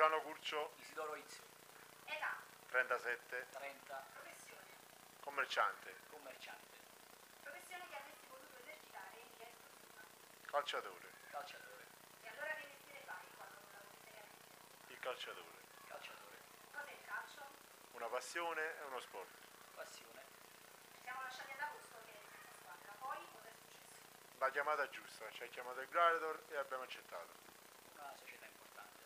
Luciano Curcio, Isidoro Izio, Età, 37, 30, professione, commerciante, commerciante, professione che avresti voluto esercitare in via esclusiva. calciatore, calciatore, E allora che mestiere fai quando non lavori seriamente? il calciatore. calciatore, Cos'è il calcio? Una passione e uno sport. passione, Ci siamo lasciati ad agosto che eri senza squadra, poi cosa è successo? La chiamata giusta, ci ha chiamato il Gladiator e abbiamo accettato. una società importante.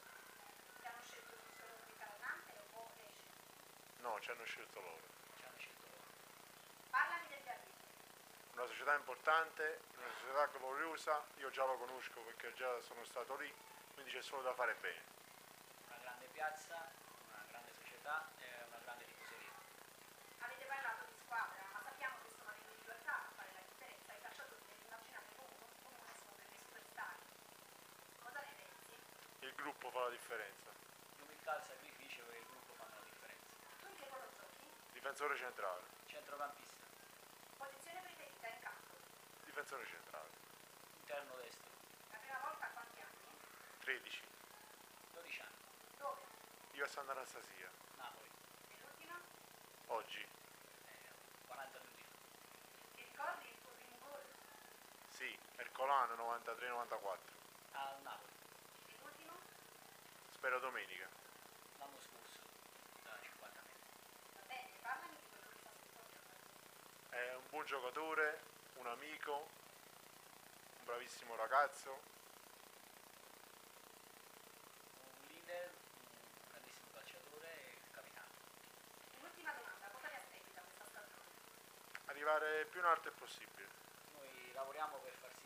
Ti hanno scelto tu solo come calciante o le hai scelto? No, ci hanno scelto loro. Ci hanno scelto loro. Parlami del giardino. Una società importante, una società gloriosa, io già lo conosco perché già sono stato lì, quindi c'è solo da fare bene. Una grande piazza, una grande società e una grande tifoseria. Avete parlato di squadra, ma sappiamo che sono le individualità a fare la differenza. I calciatori che immaginate comune, comune sono delle superstar. Cosa ne pensi? Il gruppo fa la differenza. L'umiltà e il sacrificio per il gruppo fanno la differenza. Tu in che ruolo giochi? Difensore centrale, Centrocampista, Posizione preferita in campo? difensore centrale, interno destro, La prima volta a quanti anni? 13. 12 anni, Dove? Io a Santa Anastasia, Napoli, E l'ultima? oggi, eh, 40 minuti fa. Ti ricordi il tuo primo gol? sì, Ercolano 93-94. Al Napoli, E l'ultimo? Spero domenica. l'anno scorso, da 50 metri. Va bene, parlami di quello che sta sotto al partito. È un buon giocatore, un amico, un bravissimo ragazzo, Un leader, un grandissimo calciatore e capitano. Un'ultima domanda, cosa ti aspetti da questa stagione? arrivare più in alto il possibile. Noi lavoriamo per far sì